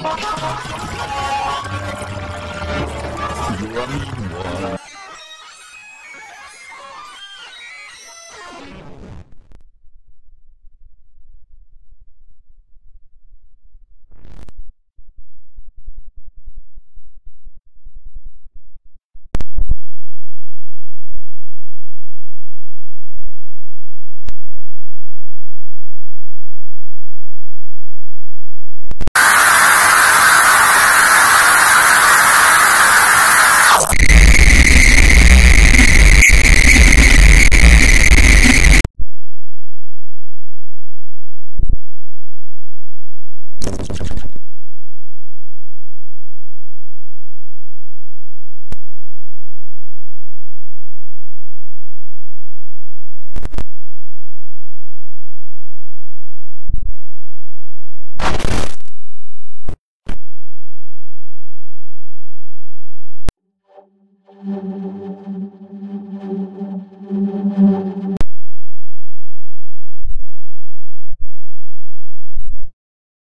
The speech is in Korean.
You are meanwhile. Thank mm -hmm. you.